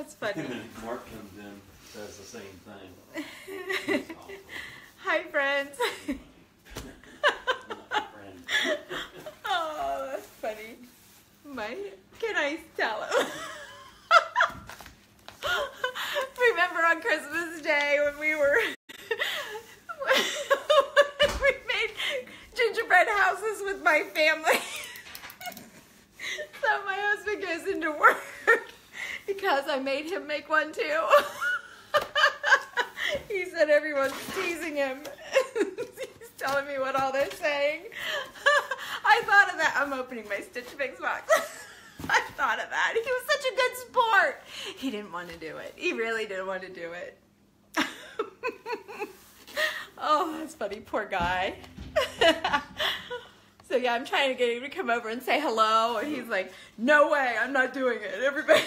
that's funny. And then Mark comes in, says the same thing. Hi, friends. Oh, that's funny. My, can I tell him? Remember on Christmas Day when we were, when we made gingerbread houses with my family? so my husband goes into work because I made him make one too. he said everyone's teasing him. He's telling me what all they're saying. I thought of that. I'm opening my Stitch Fix box. I thought of that. He was such a good sport. He didn't want to do it. He really didn't want to do it. oh, that's funny. Poor guy. so yeah, I'm trying to get him to come over and say hello, and he's like, "No way, I'm not doing it." Everybody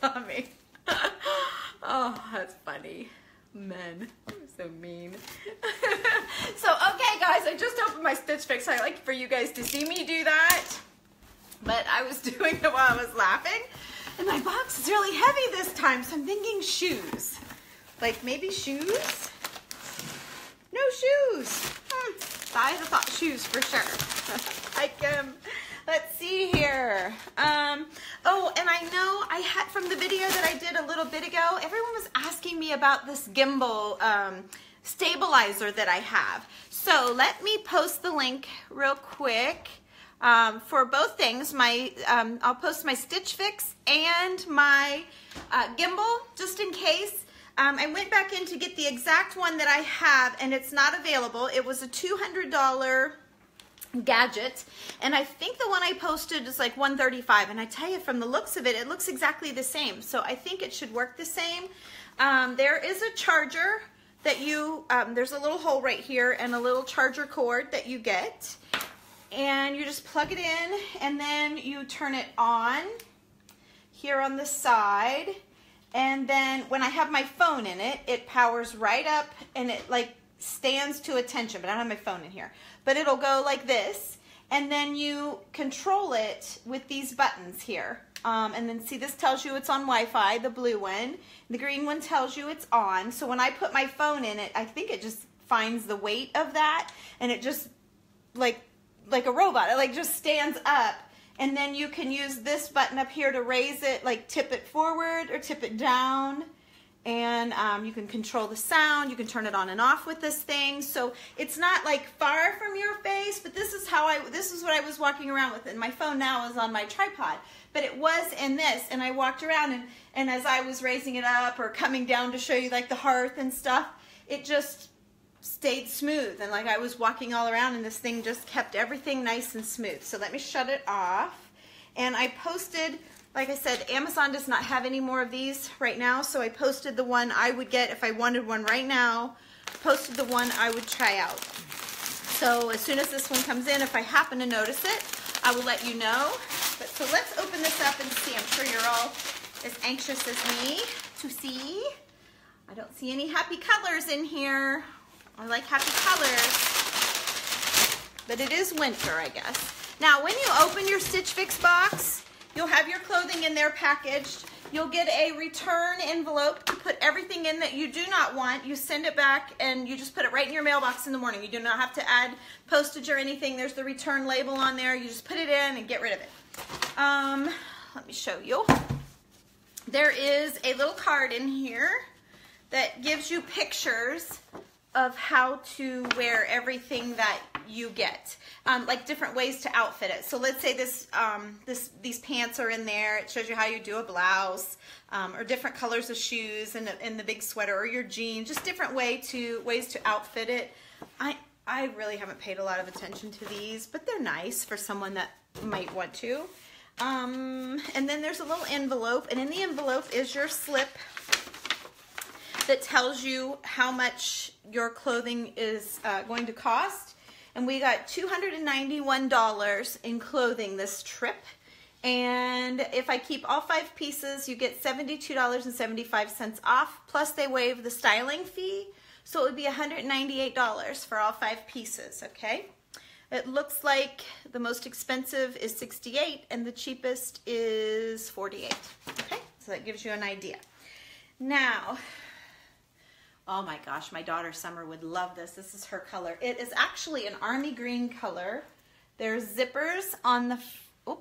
oh, that's funny. Men, I'm so mean. so okay, guys, I just opened my Stitch Fix. I like for you guys to see me do that, but I was doing it while I was laughing, and my box is really heavy this time, so I'm thinking shoes. Like maybe shoes? No shoes. Hmm. I thought shoes for sure. like um, let's see here. Um, oh, and I know I had from the video that I did a little bit ago. Everyone was asking me about this gimbal um, stabilizer that I have. So let me post the link real quick. Um, for both things, my um, I'll post my Stitch Fix and my uh, gimbal just in case. Um, I went back in to get the exact one that I have and it's not available. It was a $200 gadget and I think the one I posted is like 135 and I tell you from the looks of it, it looks exactly the same. So I think it should work the same. Um, there is a charger that you, um, there's a little hole right here and a little charger cord that you get and you just plug it in and then you turn it on here on the side and then when I have my phone in it, it powers right up and it like stands to attention, but I don't have my phone in here. But it'll go like this. And then you control it with these buttons here. Um, and then see this tells you it's on Wi-Fi, the blue one. The green one tells you it's on. So when I put my phone in it, I think it just finds the weight of that and it just like like a robot. It like just stands up and then you can use this button up here to raise it, like tip it forward or tip it down. And um, you can control the sound. You can turn it on and off with this thing. So it's not like far from your face, but this is how I, this is what I was walking around with. And my phone now is on my tripod. But it was in this, and I walked around, and, and as I was raising it up or coming down to show you like the hearth and stuff, it just stayed smooth and like I was walking all around and this thing just kept everything nice and smooth. So let me shut it off. And I posted, like I said, Amazon does not have any more of these right now. So I posted the one I would get if I wanted one right now. Posted the one I would try out. So as soon as this one comes in, if I happen to notice it, I will let you know. But so let's open this up and see. I'm sure you're all as anxious as me to see. I don't see any happy colors in here. I like happy colors. But it is winter, I guess. Now, when you open your Stitch Fix box, you'll have your clothing in there packaged. You'll get a return envelope to put everything in that you do not want. You send it back and you just put it right in your mailbox in the morning. You do not have to add postage or anything. There's the return label on there. You just put it in and get rid of it. Um, let me show you. There is a little card in here that gives you pictures of how to wear everything that you get, um, like different ways to outfit it. So let's say this, um, this, these pants are in there. It shows you how you do a blouse, um, or different colors of shoes, and, and the big sweater, or your jeans. Just different way to ways to outfit it. I I really haven't paid a lot of attention to these, but they're nice for someone that might want to. Um, and then there's a little envelope, and in the envelope is your slip that tells you how much your clothing is uh, going to cost. And we got $291 in clothing this trip. And if I keep all five pieces, you get $72.75 off, plus they waive the styling fee. So it would be $198 for all five pieces, okay? It looks like the most expensive is 68 and the cheapest is 48. Okay, so that gives you an idea. Now, oh my gosh, my daughter Summer would love this. This is her color. It is actually an army green color. There's zippers on the, oh,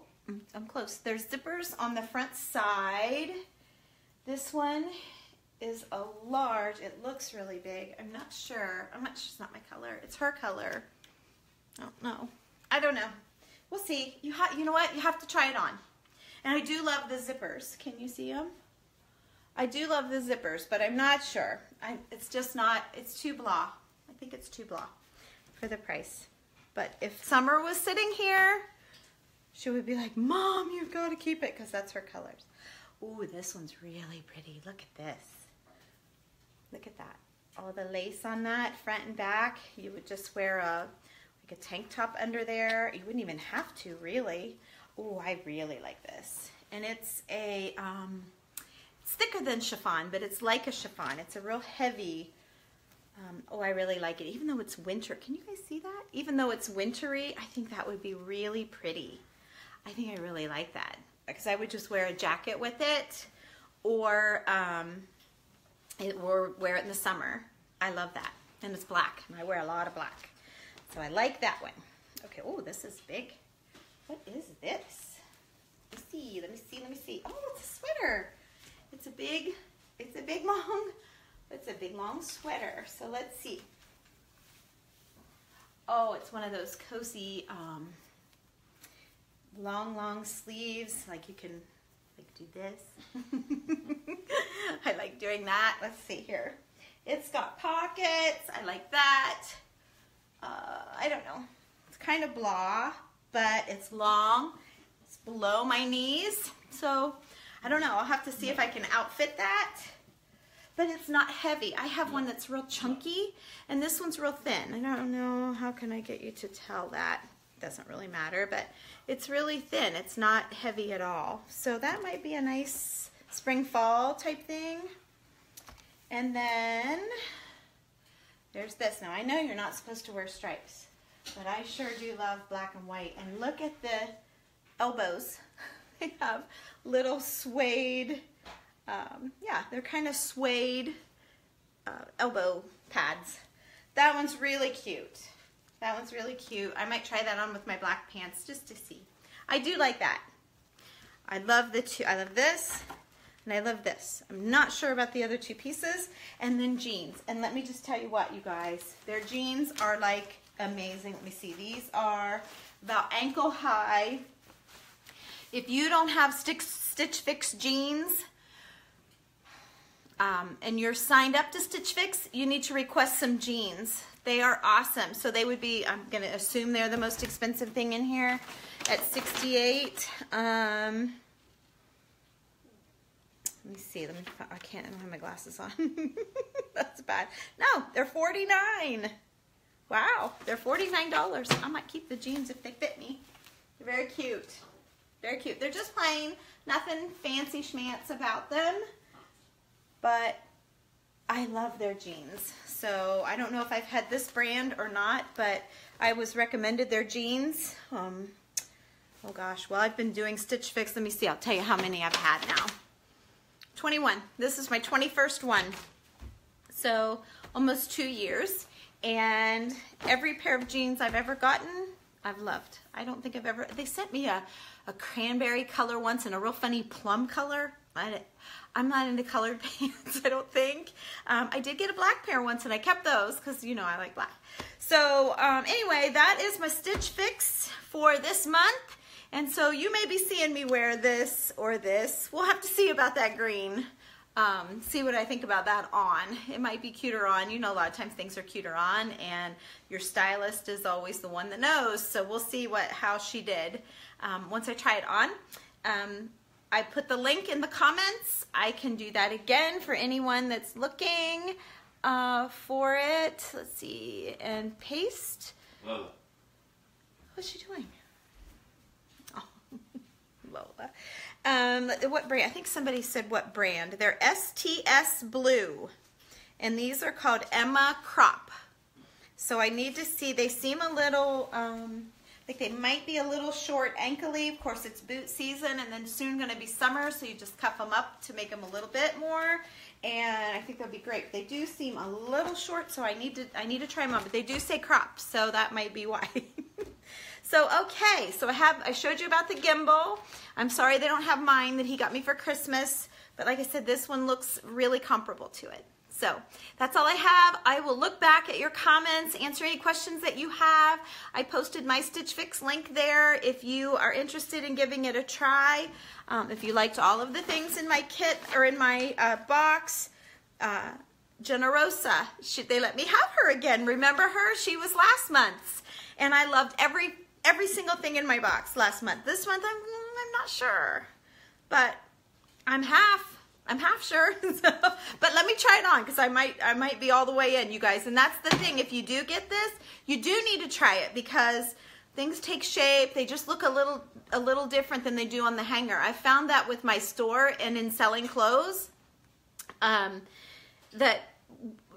I'm close. There's zippers on the front side. This one is a large. It looks really big. I'm not sure. I'm not sure it's not my color. It's her color. I don't know. I don't know. We'll see. You, you know what? You have to try it on. And I do love the zippers. Can you see them? I do love the zippers, but I'm not sure. I, it's just not, it's too blah. I think it's too blah for the price. But if Summer was sitting here, she would be like, Mom, you've got to keep it because that's her colors. Ooh, this one's really pretty. Look at this. Look at that. All the lace on that, front and back. You would just wear a like a tank top under there. You wouldn't even have to, really. Ooh, I really like this. And it's a, um, it's thicker than chiffon, but it's like a chiffon. It's a real heavy, um, oh, I really like it. Even though it's winter, can you guys see that? Even though it's wintry, I think that would be really pretty. I think I really like that because I would just wear a jacket with it or, um, it, or wear it in the summer. I love that. And it's black, and I wear a lot of black. So I like that one. Okay, oh, this is big. What is this? Let me see, let me see, let me see. Oh, it's a sweater. It's a big, it's a big long, it's a big long sweater. So let's see. Oh, it's one of those cozy, um, long, long sleeves. Like you can, like do this. I like doing that. Let's see here. It's got pockets. I like that. Uh, I don't know. It's kind of blah, but it's long. It's below my knees. So I don't know. I'll have to see if I can outfit that. But it's not heavy. I have one that's real chunky, and this one's real thin. I don't know. How can I get you to tell that? Doesn't really matter, but it's really thin. It's not heavy at all. So that might be a nice spring fall type thing. And then there's this. Now I know you're not supposed to wear stripes, but I sure do love black and white. And look at the elbows. they have little suede, um, yeah, they're kind of suede uh, elbow pads. That one's really cute. That one's really cute. I might try that on with my black pants just to see. I do like that. I love the two. I love this and I love this. I'm not sure about the other two pieces. And then jeans. And let me just tell you what, you guys. Their jeans are like amazing. Let me see. These are about ankle high. If you don't have Stitch, Fix jeans, um, and you're signed up to Stitch Fix, you need to request some jeans. They are awesome. So they would be, I'm going to assume they're the most expensive thing in here at 68. Um, let me see. Let me. I can't. I don't have my glasses on. That's bad. No, they're forty nine. Wow, they're forty nine dollars. I might keep the jeans if they fit me. They're very cute. Very cute. They're just plain. Nothing fancy schmance about them. But I love their jeans. So I don't know if I've had this brand or not, but I was recommended their jeans. Um, oh gosh, well I've been doing Stitch Fix. Let me see. I'll tell you how many I've had now. 21. This is my 21st one. So almost two years. And every pair of jeans I've ever gotten, I've loved. I don't think I've ever, they sent me a, a cranberry color once and a real funny plum color. I, I'm not into colored pants, I don't think. Um, I did get a black pair once and I kept those because, you know, I like black. So um, anyway, that is my Stitch Fix for this month. And so you may be seeing me wear this or this. We'll have to see about that green. Um, see what I think about that on. It might be cuter on. You know, a lot of times things are cuter on and your stylist is always the one that knows. So we'll see what how she did um, once I try it on. Um, I put the link in the comments. I can do that again for anyone that's looking uh, for it. Let's see, and paste. Whoa. What's she doing? Lola. Um, what brand? I think somebody said what brand. They're STS Blue. And these are called Emma Crop. So I need to see, they seem a little um, think they might be a little short ankly. Of course, it's boot season and then soon going to be summer, so you just cuff them up to make them a little bit more. And I think they'll be great. They do seem a little short, so I need to I need to try them on. But they do say crop, so that might be why. so okay, so I have I showed you about the gimbal. I'm sorry they don't have mine that he got me for Christmas, but like I said, this one looks really comparable to it. So that's all I have. I will look back at your comments, answer any questions that you have. I posted my Stitch Fix link there if you are interested in giving it a try. Um, if you liked all of the things in my kit or in my uh, box, uh, Generosa, should they let me have her again? Remember her? She was last month's. And I loved every every single thing in my box last month. This month, I'm, I'm not sure. But I'm half I'm half sure. but let me try it on because I might I might be all the way in, you guys. And that's the thing. If you do get this, you do need to try it because things take shape. They just look a little a little different than they do on the hanger. I found that with my store and in selling clothes. Um, that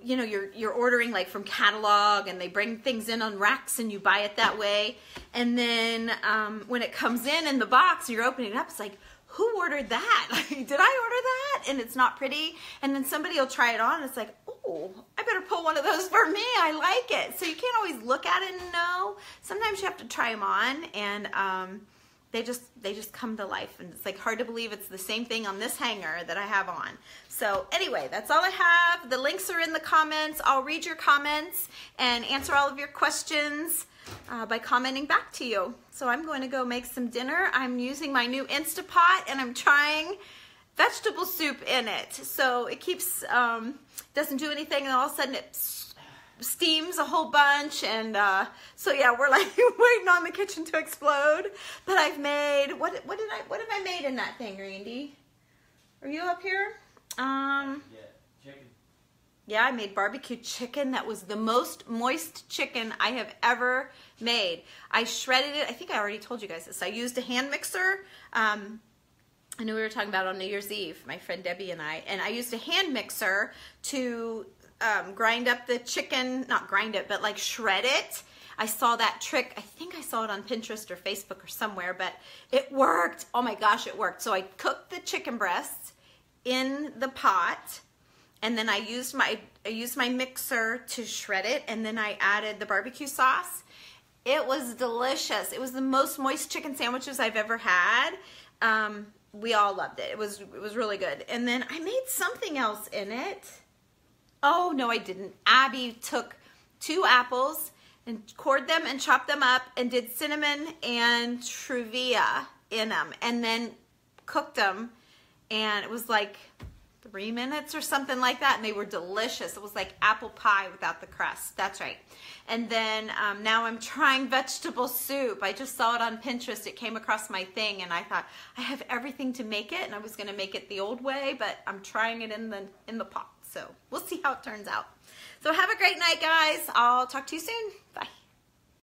you know you're you're ordering like from catalog and they bring things in on racks and you buy it that way and then um, when it comes in in the box you're opening it up it's like who ordered that? Did I order that? And it's not pretty. And then somebody will try it on and it's like, oh, I better pull one of those for me. I like it. So you can't always look at it and know. Sometimes you have to try them on and um, they just they just come to life. And it's like hard to believe it's the same thing on this hanger that I have on. So anyway, that's all I have. The links are in the comments. I'll read your comments and answer all of your questions uh, by commenting back to you. So I'm going to go make some dinner. I'm using my new Instapot and I'm trying vegetable soup in it. So it keeps, um, doesn't do anything and all of a sudden it steams a whole bunch and uh, so yeah we're like waiting on the kitchen to explode but I've made what what did I what have I made in that thing Randy are you up here um Yeah, chicken. yeah, I made barbecue chicken that was the most moist chicken I have ever made. I shredded it. I think I already told you guys this. I used a hand mixer. Um, I know we were talking about on New Year's Eve, my friend Debbie and I, and I used a hand mixer to um, grind up the chicken, not grind it, but like shred it. I saw that trick. I think I saw it on Pinterest or Facebook or somewhere, but it worked. Oh my gosh, it worked. So I cooked the chicken breasts in the pot and then I used my I used my mixer to shred it and then I added the barbecue sauce. It was delicious. It was the most moist chicken sandwiches I've ever had. Um, we all loved it. It was it was really good. And then I made something else in it. Oh no, I didn't. Abby took two apples and cored them and chopped them up and did cinnamon and truvia in them and then cooked them and it was like three minutes or something like that and they were delicious. It was like apple pie without the crust. That's right. And then um, now i'm trying vegetable soup. I just saw it on pinterest. It came across my thing and i thought i have everything to make it and i was going to make it the old way but i'm trying it in the in the pot so we'll see how it turns out. So have a great night guys. I'll talk to you soon. Bye